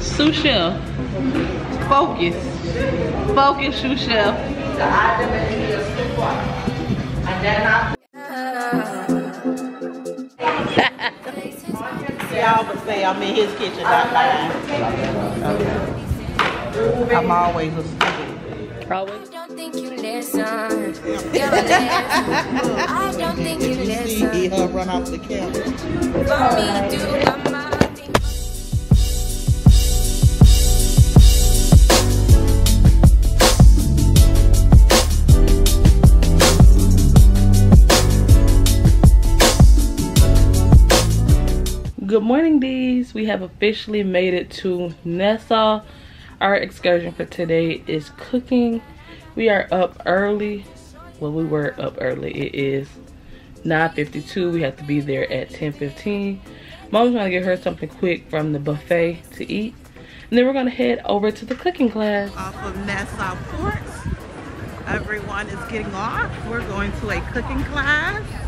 Sous chef. Focus. Focus, sous chef. Y'all would say I'm in his kitchen, not mine. Okay. I'm always a student. Always. don't think you listen. You're. I don't think you You see listen. her run off the camera. For me, do Good morning, D's. We have officially made it to Nassau. Our excursion for today is cooking. We are up early. Well, we were up early. It is 9.52. We have to be there at 10.15. Mom's gonna get her something quick from the buffet to eat. And then we're gonna head over to the cooking class. Off of Nassau Port. Everyone is getting off. We're going to a cooking class.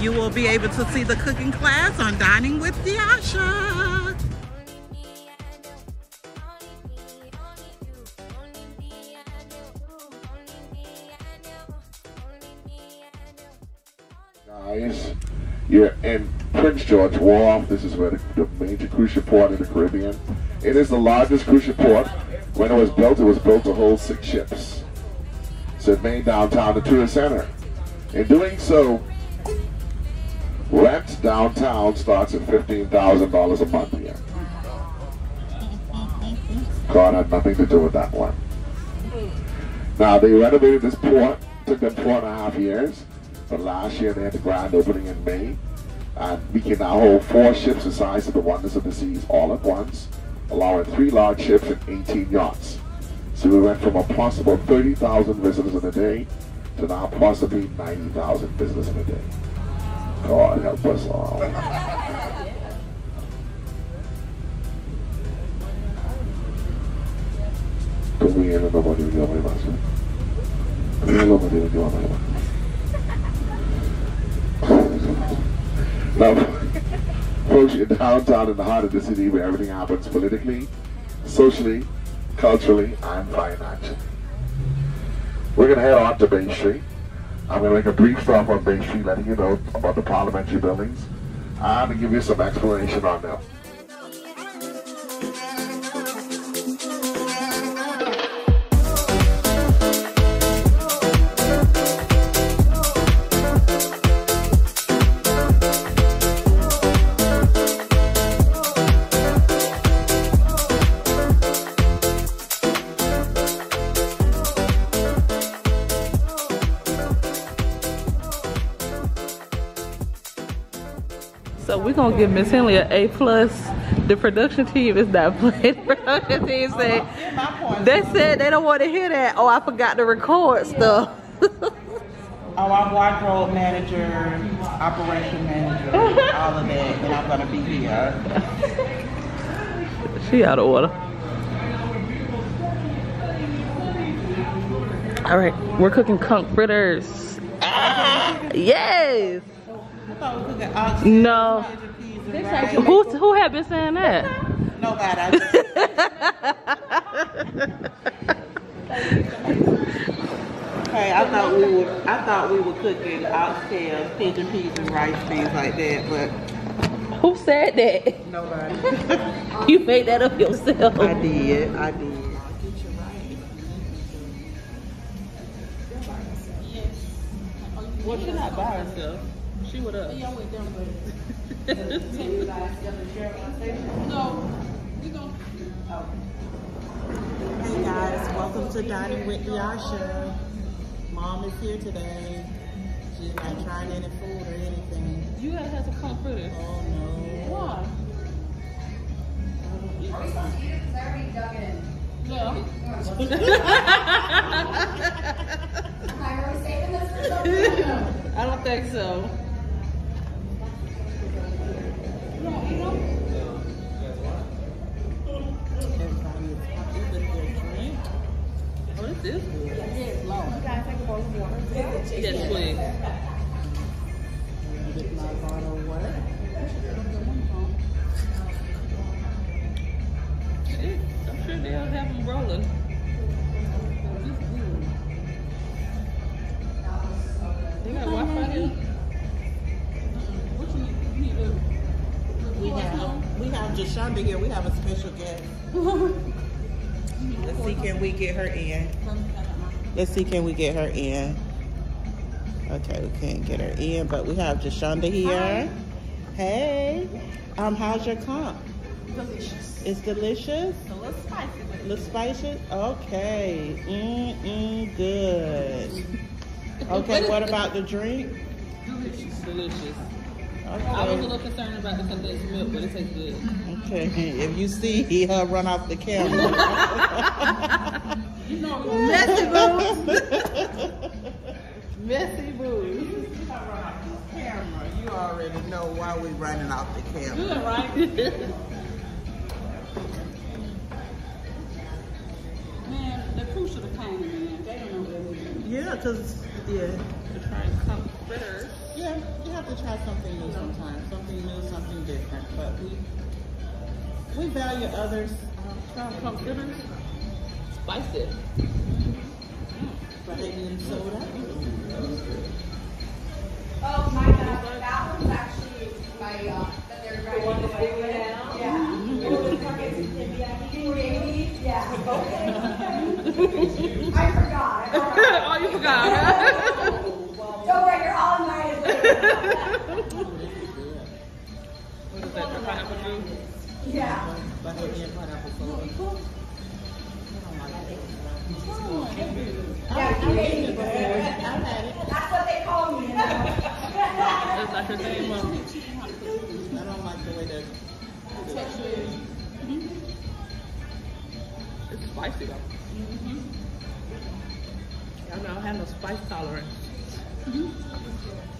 You will be able to see the cooking class on Dining with Diasha. Guys, you're in Prince George Wharf. This is where the, the major cruise ship port in the Caribbean. It is the largest cruise ship port. When it was built, it was built to hold six ships. So it made downtown the tourist center. In doing so, rent downtown starts at $15,000 a month here. God had nothing to do with that one. Now, they renovated this port. Took them four and a half years. But last year they had the grand opening in May. And we can now hold four ships the size of the Wonders of the Seas all at once, allowing three large ships and 18 yachts. So we went from a possible 30,000 visitors in a day to now possibly 90,000 visitors in a day. God help us all. Now, folks, you're downtown in the heart of the city where everything happens politically, socially, culturally, and financially. We're going to head on to Bay Street. I'm going to make a brief stop on Bay Street, letting you know about the parliamentary buildings and give you some explanation on them. We're gonna give Miss Henley an A plus. The production team is not playing. The production team said they said they don't want to hear that. Oh, I forgot to record stuff. oh, I'm wardrobe manager, operation manager, all of that, and I'm gonna be here. she out of order. All right, we're cooking conch fritters. Ah, yes. I thought we cooking oxtails, No. peas, and rice. Who who had been saying that? Nobody. I Hey, I thought we were. I thought we were cooking oxtails, pigeon peas, and rice, things like that. But Who said that? nobody. You made that up yourself. I did. I did. Well, she not by herself. She with us. Hey guys, welcome to Dining with Diasha. Mom is here today. She's not trying any food or anything. You gotta have some conch fritters. Oh no. Why? Are we supposed to eat this? I already dug in. No. I don't think so. What is this? You guys take a of water. Yes, please. I'm sure they'll have them rolling. Jashonda here. We have a special guest. Let's see, can we get her in? Let's see, can we get her in? Okay, we can't get her in, but we have Jashonda here. Hey, um, how's your conch? Delicious. It's delicious. A little spicy, A little spicy? Okay. Mm-mm, good. Okay, what about the drink? delicious. Delicious. I was a Okay. little concerned about the condensed milk, but it tastes good. Okay, if you see her run off the camera. you know, Messy boo. Messy boo. camera, you already know why we running off the camera. Good, right? Man, the crew should have came, man. They don't know what they're doing. Yeah, cause yeah, We're trying some fritters. Yeah, you have to try something new sometimes, something new, something different. But we we value others. Trying some fritters. Spicy. Baking soda. Oh my god, that one's actually my, uh, that they're grinding away. Yeah. The fucking, yeah, eating baby, yeah. I forgot. I forgot. oh, you forgot. Don't worry, you're all invited. What is that? The pineapple juice? Yeah. Bahamian pineapple soda. Yeah, I've you eaten made it me. before. I've it. That's what they call me. you know. Like her name. Um, I don't like the way that. it's spicy though. I don't have no spice tolerance. Okay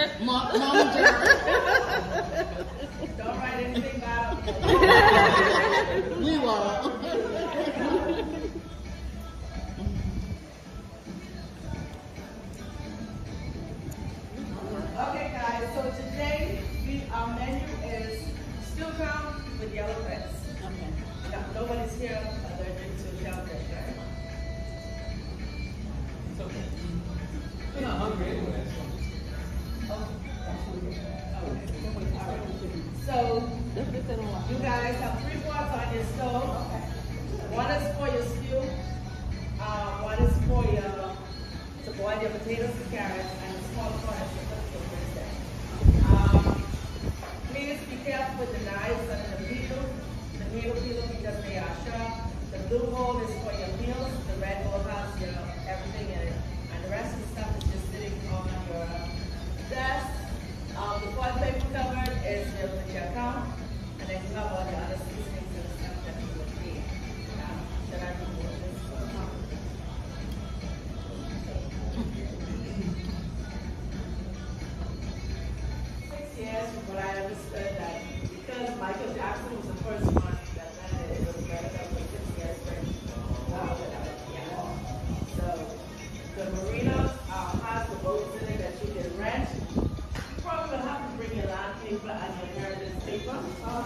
Mama Jer. mo- mama jerk. Don't write anything down. We were. Okay guys, so today we, our menu is still ground with yellow rice. Okay. No- Nobody's here So, you guys have three pots on your stove. One is for your stew, uh, one is for your, to boil your potatoes and carrots,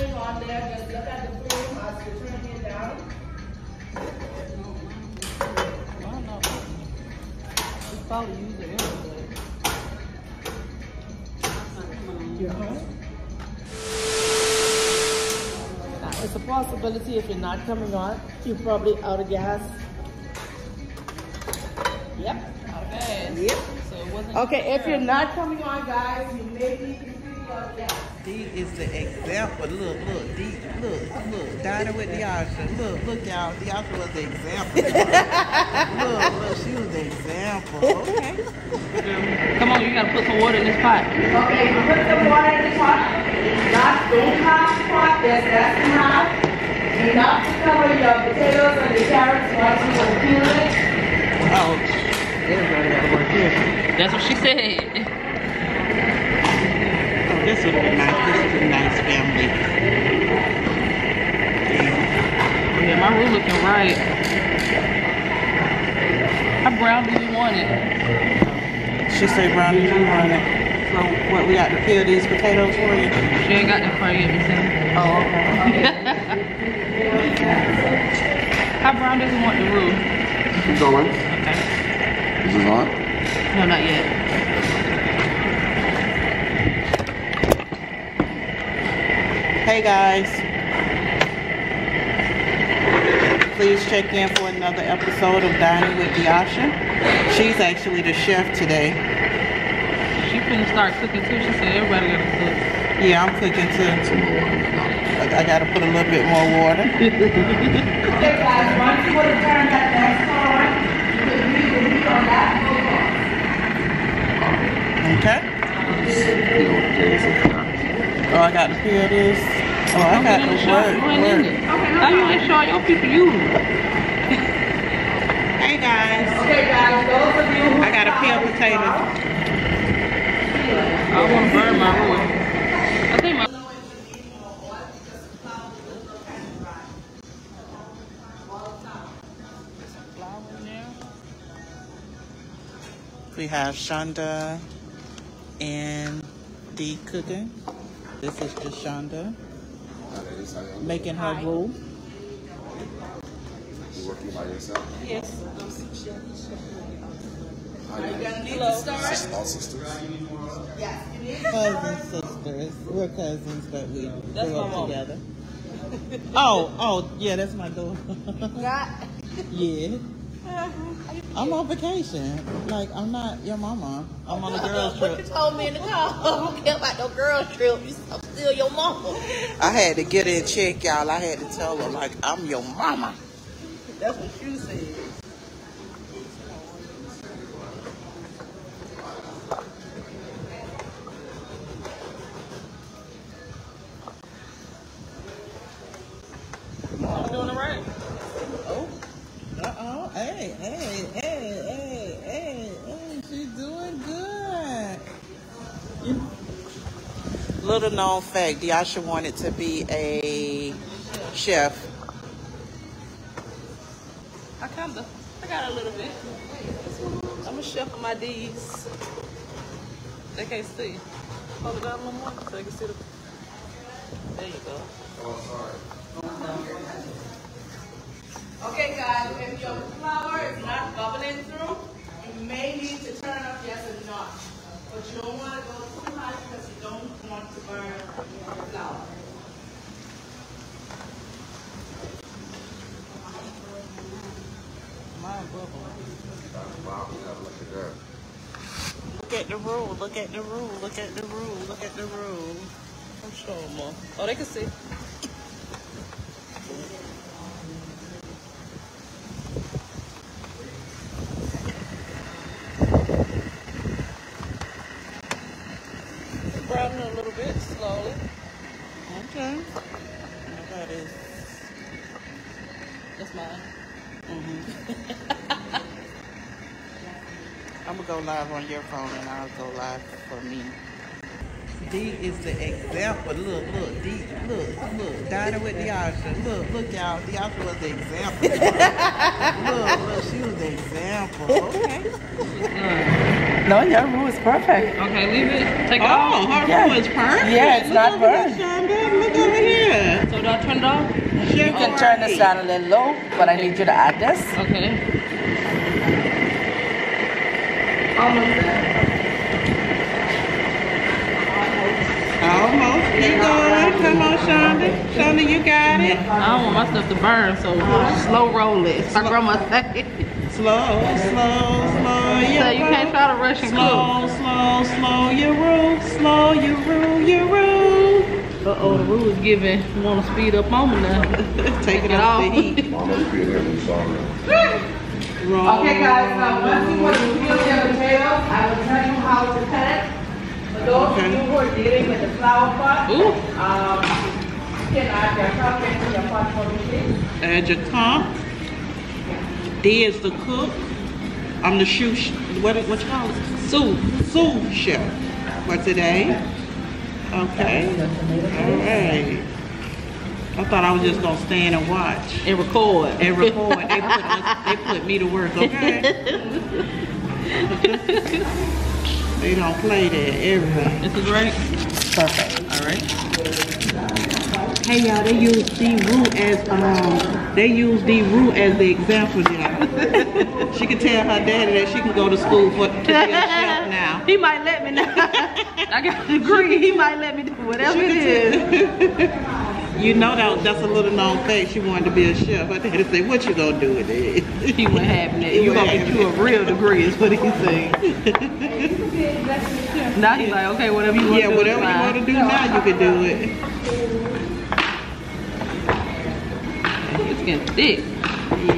thing on there, just look at the plume as you're turning it down. I don't know. Probably use it anyway. It's a possibility if you're not coming on, you're probably out of gas. Yep. Okay. Yep. So it wasn't. Okay, if you're not coming on, guys, you may be completely out of gas. D is the example. Look, look, D, look, look. Dining with Diasha. Look, look, y'all. Diasha was the example. look, look, she was the example. Okay. Come on, you gotta put some water in this pot. Okay, you put some water in the pot. Not, don't top the pot, just that's enough. Enough to cover your potatoes and the carrots once you have peeled it. Oh, everybody got to work here. That's what she said. This would have been nice. This is a nice family. Yeah, my roux looking right. How brown do you want it? She said, Brownie, you run it. So, what, we got to peel these potatoes for you? She ain't got that far yet, Miss Oh, okay. How brown does you want the roux? Keep going. Okay. Is this on? No, not yet. Hey guys. Please check in for another episode of Dining with Diasha. She's actually the chef today. She finna start cooking too. She said everybody gotta cook. Yeah, I'm cooking too. I, I gotta put a little bit more water. Okay, guys, once you would have turned that next on, you could leave the heat on that full on. Okay? Oh, I got to peel this. Oh, I got Don't to get in work. You ain't in work. it. How you ain't showing your people you? Hey guys. Okay, guys, those of you who I got to peel potatoes. I don't wanna burn my roux. I think my I want to cloud with the cloud and rice. Cloud now. We have Shonda and the cooking. This is just Shonda making her roux. You working by yourself? Yes. Are you gonna need to start? all sisters? Yes, you Cousins, sisters. We're cousins, but we That's grew my up mom. together. oh, oh, yeah, that's my daughter. yeah. I'm on vacation. Like, I'm not your mama. I'm on a girls What you told me in the car, I don't care about no girl trip, you I'm still your mama. I had to get in check, y'all. I had to tell her, like, I'm your mama. That's what you said. Known fact, Diasha wanted to be a chef. I kinda, I got a little bit. I'm a chef of my D's. They can't see. Hold it down a little more so they can see the. There you go. Oh, sorry. Okay, guys, if your flour is not bubbling through, you may need to turn up just a notch. But you don't want to go too high because you don't want to burn your flour. My bubble. Wow, we gotta look at that. Look at the rule. Look at the rule. Look at the rule. Look at the rule. I'm showing more. Oh, they can see. Browning a little bit slowly. Okay. Now That is. That's mine. I'm gonna go live on your phone and I'll go live for me. D is the example. Look, look, D, look, look. Dining with Diasha. Look, look, y'all. Diasha was the example. look, look, she was the example. Okay. No, your roux is perfect. Okay, leave it. Take it Oh, off. her Yeah. roux is perfect. Yeah, it's Look not over burned. Look over mm-hmm. here. So do I turn it off? You can turn this down a little low, but I need you to add this. Okay. Almost there. Almost. You good. Come on, Shonda. Shonda, you got it. I don't want my stuff to burn, so slow roll it. My grandma said. Slow, slow, slow. your So you can't try to rush and Slow, slow, slow your roux. Slow your roux, your roux. cook. Uh oh, the rule is giving. Want to speed up on me now. Take it Get off the off. Roll. Okay, guys, now once you want to peel your potatoes, I will tell you how to cut it. For those of you who are dealing with the flour pot, Ooh. um, you can add your cup into your pot for me, please. Add your conch. D is the cook. I'm the shoe, sh- what, what you call it? Sous, sous chef for today. Okay. All right. I thought I was just gonna stand and watch And record. and record. They put us, they put me to work, okay? They don't play that everything. This is right. Perfect. All right. Hey y'all, they use D root as um they use D roux as the example y'all. she can tell her daddy that she can go to school for to be a chef now. He might let me know. I got a degree. He might let me do whatever it is. You know that that's a little known fact. She wanted to be a chef. Her daddy say, "What you gonna do with it?" He wasn't having it. You gonna get you a real degree is what he said. now he's like, okay, whatever you want yeah, to do. whatever you want to do now, you can do it. It's getting thick.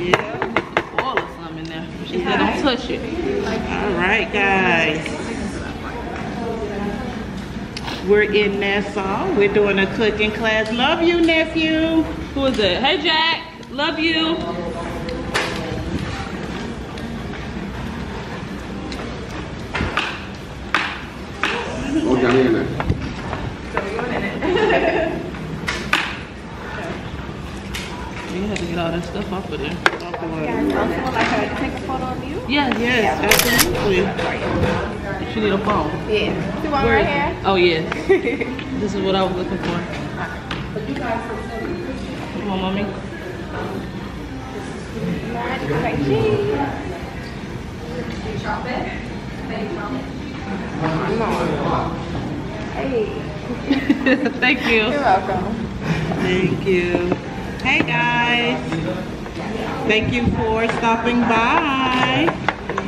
Yeah. Oil or something in there. She said, don't touch it. All right, guys. We're in Nassau. We're doing a cooking class. Love you, nephew. Who is it? Hey, Jack. Love you. Oh, got in there. You have to get all that stuff off of there. Off of what? Yes, Yes, absolutely. She need a phone. Yeah. You want Where right here? Oh, yes. this is what I was looking for. Come on, mommy. Hey, Thank you. you're welcome. Thank you. Hey, guys. Thank you for stopping by.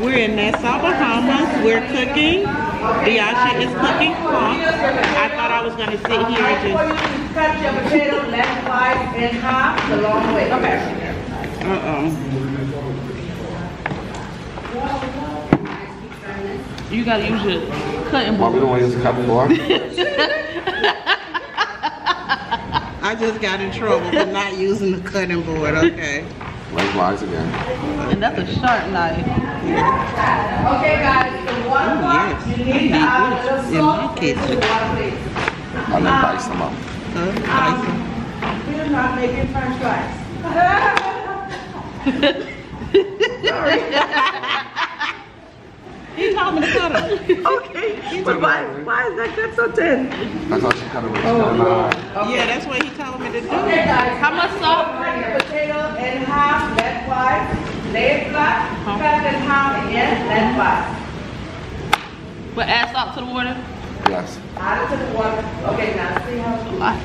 We're in Nassau, Bahamas. We're cooking. Diasha is cooking crump. I thought I was going to sit here and you to cut your potato lengthwise in half the long way. Okay. uh-oh. You gotta use your cutting board. Mommy board. don't want to use the cutting board? I just got in trouble for not using the cutting board, okay. Likewise again. And that's a sharp knife. Okay, guys, in one Oh, pot, yes. you need to add a In my salt kitchen. into one plate. And then dice them up. Huh? Nice. Um, We're not making french fries. He told me to cut them. Okay. But why, why is that cut so thin? That's how she cut it. Oh, Yeah, that's what he told me to do. Okay, guys. How much salt? Cut your potato in half lengthwise, lay it flat, uh-huh. cut it in half again lengthwise. But add salt to the water. Yes. Add it to the water. Okay, now see how A lot.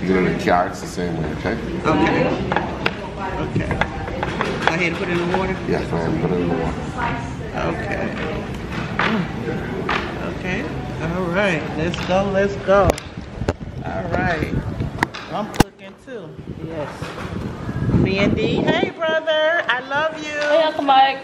You do the carrots the same way, okay? Okay. Okay. Go ahead and put it in the water. Yes, ma'am. Put it in the water. Okay. Okay. All right. Let's go. Let's go. All right. I'm cooking too. Yes. Me and D. Hey, brother. I love Hey, you. Uncle Mike.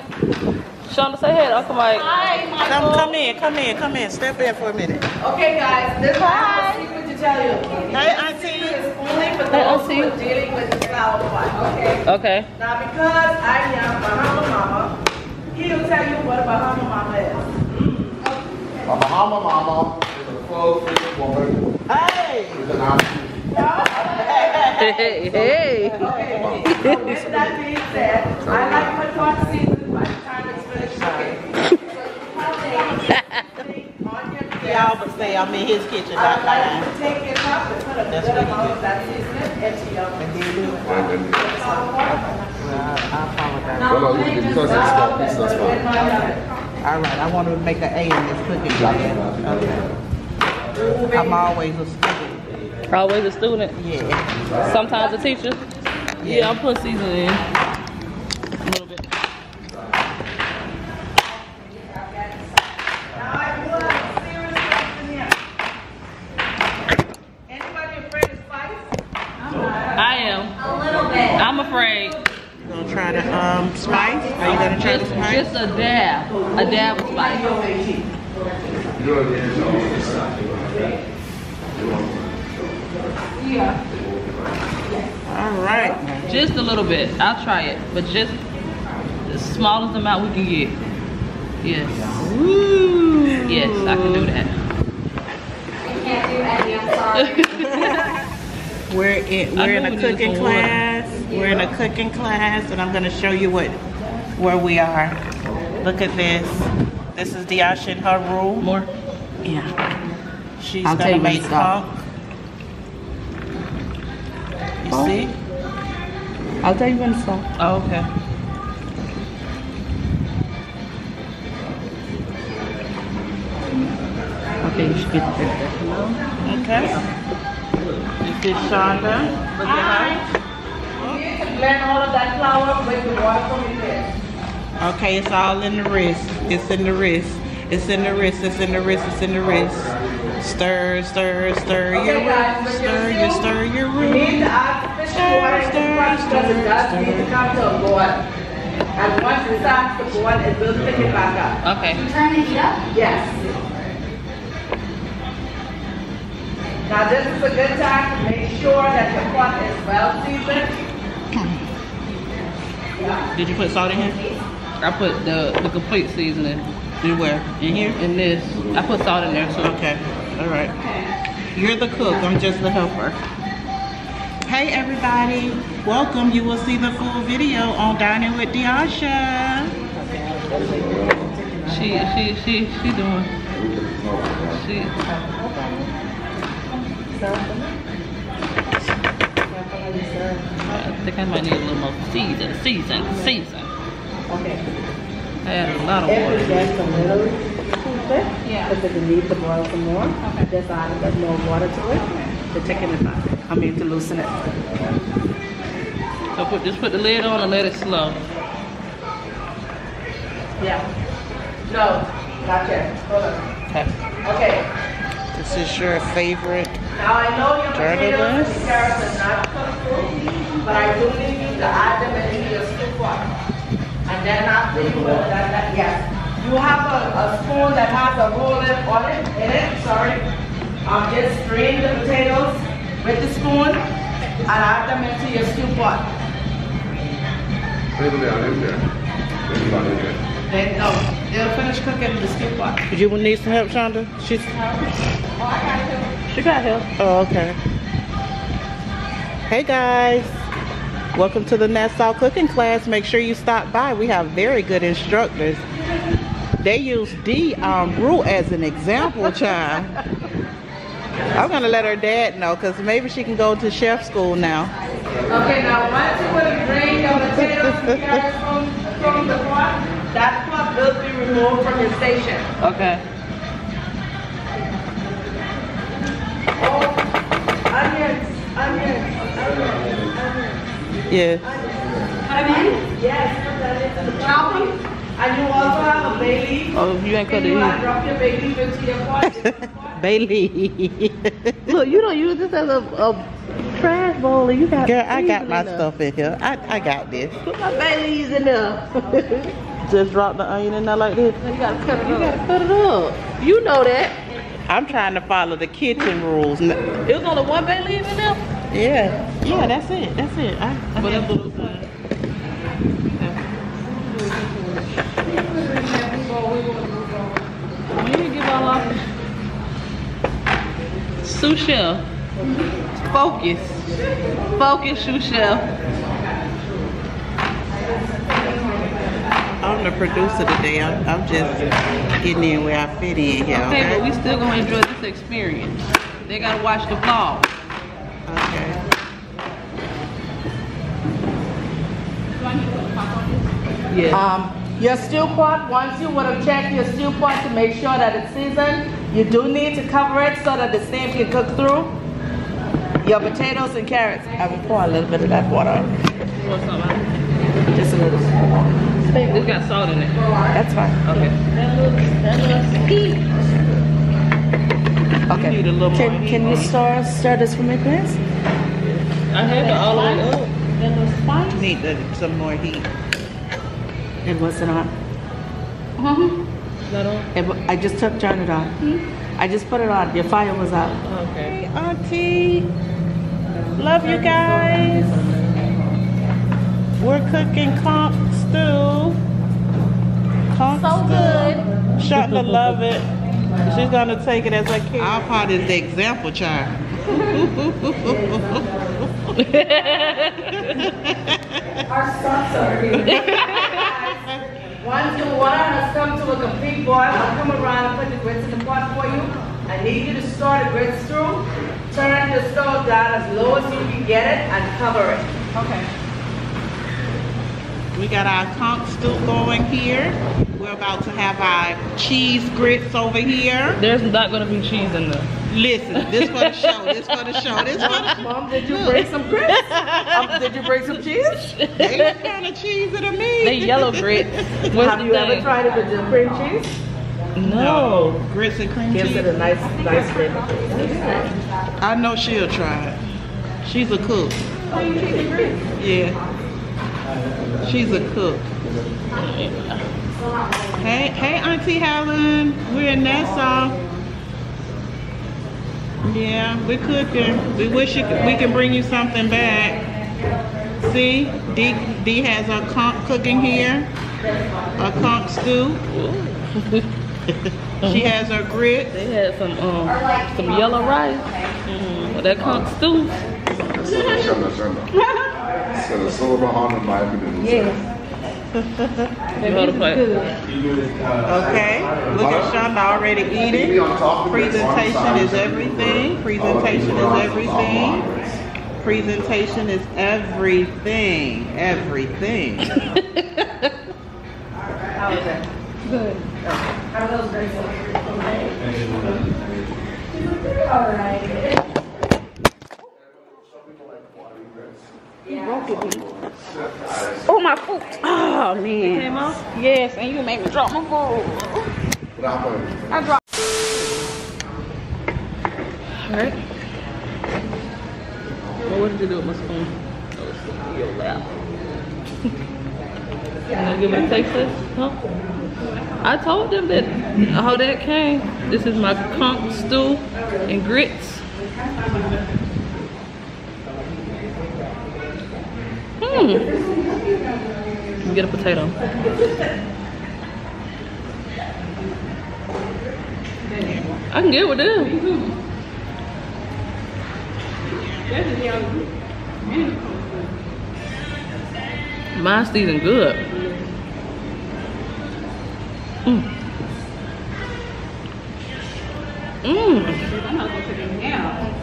Shonda, say hey Uncle Mike. Come, come in. Come in. Come in. Step in for a minute. Okay, guys, this is a secret tell you. Hey, auntie. It's only for Hey, those who Auntie. are dealing with the flour pot, okay? Okay. Now, because I am Bahama Mama, He'll tell you what a Bahama Mama is. A Bahama Mama is a closed woman. Hey! She's an Hey, hey, hey. Okay. With that being said, I like my talk season by the time it's finished cooking. Y'all would say I'm in his kitchen, not mine. I like to take it up and put a bit of that seasoning into your and then you, And then, well, I no, no, you- because it's got that's fine. All right, I want to make an A in this cooking class. Okay. I'm always a student. Always a student. Yeah. Sometimes a teacher. Yeah, I'm putting seasoning in. I'll try it. But just the smallest amount we can get. Yes. Yes, I can do that. I can't do any, I'm sorry. We're in we're in a cooking some water. class. We're in a cooking class, and I'm gonna show you what where we are. Look at this. This is Diasha in her room. More? Yeah. She's I'll gonna make to I'll tell you when to stop. Oh, okay. Okay, you should get the picture. Okay. This is Shonda. Look at You need to blend all of that flour with the water from your dish. Okay, it's all in the wrist. It's in the wrist. It's in the wrist. It's in the wrist. It's in the wrist. Stir, stir, stir your Okay, guys, root. Stir, you're you stir your You need root. To add sufficient water in the front because it does need to come to a boil. And once it starts to boil, it will pick it back up. Okay. Turn the heat up. Yes. Now this is a good time to make sure that your pot is well seasoned. Did you put salt in here? I put the, the complete seasoning Did where? In here? in this. I put salt in there too. Okay. All right. You're the cook. I'm just the helper. Hey everybody. Welcome. You will see the full video on Dining with Diasha. She she she she doing. She I think I might need a little more season, season, season. Okay. I had a lot of If water. it gets a little too thick, Yeah. if it needs to boil some more, just add a bit more water to it. The chicken is not, I mean to loosen it. So put just put the lid on and let it slow. Yeah. No, not yet. Hold on. Okay. Okay. This is your favorite. Now I know your potatoes Journalist. and carrots are not cooked full, but I do need you to add them into your stew pot. And then after you put that, that, yes. You have a, a spoon that has a roll in, on it, in it, sorry. Um, just strain the potatoes with the spoon and add them into your stew pot. Maybe they are in there. Maybe not in there. Then, no, they'll finish cooking in the stew pot. Did you need some help, Shonda? She's. Oh, I got help. She got help. Oh, okay. Hey guys. Welcome to the Nassau cooking class. Make sure you stop by. We have very good instructors. They use D um, brew as an example, child. I'm gonna let her dad know because maybe she can go to chef school now. Okay, now once you will drain your potatoes and carrots from, from the pot, that pot will be removed from your station. Okay. Oh, onions, onions, onions, onions. Yeah. Onions, yes, put the chop them. And you also have a bay leaf. Oh, you ain't cut it you drop your bay leaf into your pot? Bailey. Look, you don't use this as a, a trash bowl. You got Girl, I got my there. stuff in here. I, I got this. Put my bay leaves in there. Just drop the onion in there like this. you gotta cut it. You gotta cut it up. You know that. I'm trying to follow the kitchen rules. Was only one bay leaf in there. Yeah. Yeah, that's it. That's it. I, I But have- it's a little fine. You didn't give all off. Sous chef. Focus. Focus, sous chef. I'm the producer today. I'm, I'm just getting in where I fit in here. Okay, Okay. but we still gonna enjoy this experience. They gotta watch the vlog. okay. Yeah. Um, your stew pot, once you would have checked your stew pot to make sure that it's seasoned, you do need to cover it so that the steam can cook through. Your potatoes and carrots, I will pour a little bit of that water, You want some, just a little. It's got salt in it. That's fine. Okay. Okay. Need a little more Can, heat. can you stir, stir this for me, please? I had it all the way up. Need the, some more heat. It wasn't on. Mm-hmm. Is that on? It, I just took, turned it on. I just put it on. Your fire was out. Okay. Hey, Auntie. Love you guys. We're cooking conch stew. Conch so good. Shotla love it. She's gonna take it as a kid. Our part is the example child. Our socks are Once the water has come to a complete boil, I'll come around and put the grits in the pot for you. I need you to store the grits through. Turn your stove down as low as you can get it and cover it. Okay. We got our conch stew going here. We're about have our cheese grits over here. There's not gonna be cheese in there. Listen, this for the show. This for the show. This for the Mom, did you bring some grits? um, did you bring some cheese? They was kind of cheesy to me. They yellow grits. What's Have the you ever thing? tried it with the cream cheese? No. grits and cream Gives cheese. Gives it a nice, nice flavor. I know she'll try it. She's a cook. Yeah. She's a cook. Hey, hey, Auntie Helen. We're in Nassau. Yeah, we're cooking. We wish you, could- we can bring you something back. See, D, D has her conch cooking here. A conch stew. she has her grits. They had some um some yellow rice. Mm, with that conch stew. Så så var han You know. Okay, look at Shonda already eating. Presentation is everything. Presentation is everything. Presentation is everything. Everything. Oh my foot. Oh man. Came off? Yes, and you made me drop my food. I dropped. Alright. Well, what did you do with my spoon? Oh, it's in your lap. you gonna give it a taste test? Huh? I told them that how that came. This is my conch stew and grits. Let Get a potato. I can get with them. Mine's seasoned good. Mm. Mm. I'm not gonna put it down.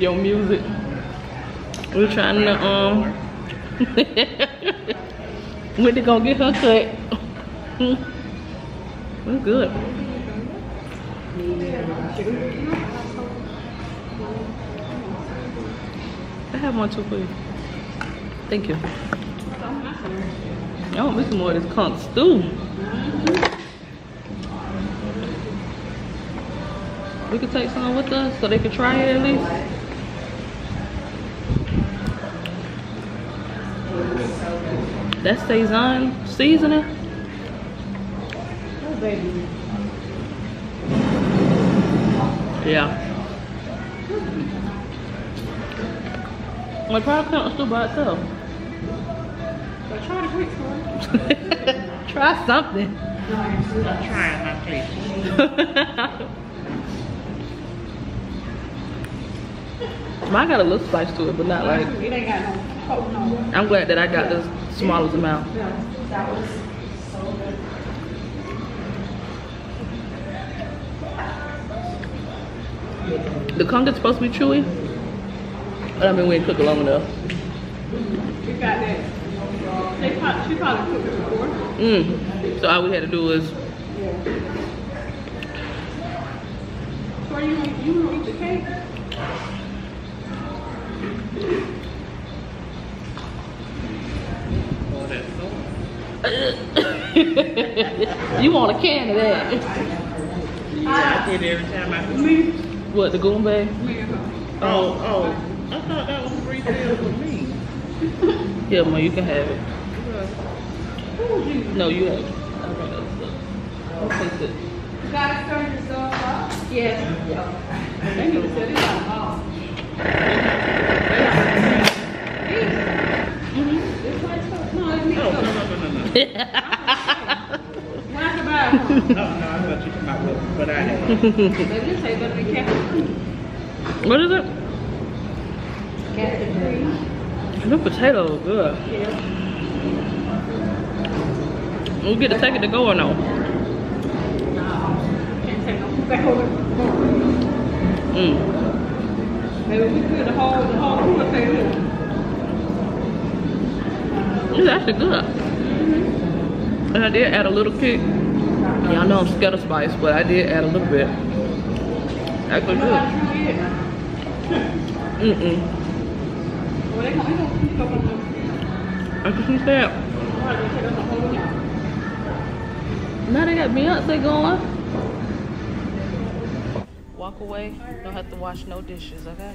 Your music. We're trying to um when they gonna get her cut. It's good. I have one too you. Thank you. I want me some more of this conch stew. We could take some with us so they could try it at least. That's Sazón seasoning. Oh baby. Yeah. Try to count stew by itself. But try the one. try something. I'm trying my patience. Mine got a little spice to it, but not like. It ain't got no no. I'm glad that I got the smallest amount. Yeah. That was. The conch is supposed to be chewy. I mean, we didn't cook it long enough. We got that. They probably, she probably cooked it before. Mm. So all we had to do was Or you, you to eat the cake? you want a can of that? I get it every time I me. What the goon bag? Oh, oh. I thought that was a refill for me. Yeah, ma, you can have it. No, you have it. I'll it. You gotta turn yourself up. Yes. They need to set it out. Oh. It's like so- no, no, no, no, no, no. Can buy it, Oh, no, I thought you come out with what I had. they didn't say better than Captain What is it? Captain The potato is good. We get to take it to go or no? Can't take no over. Mm. Maybe we could the whole the whole this. It's actually good. Mm-hmm. And I did add a little kick. Y'all know I'm scared of spice, but I did add a little bit. Actually good. Mm-mm. I just whole year? now they got Beyonce going. Walk away. Don't have to wash no dishes, okay?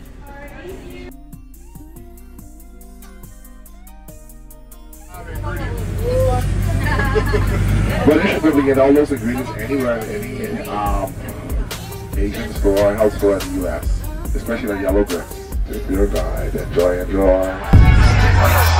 But be able get all those ingredients anywhere in any um, Asian store or health store in the U.S., especially the yellow bricks. If you're a guide, enjoy, enjoy.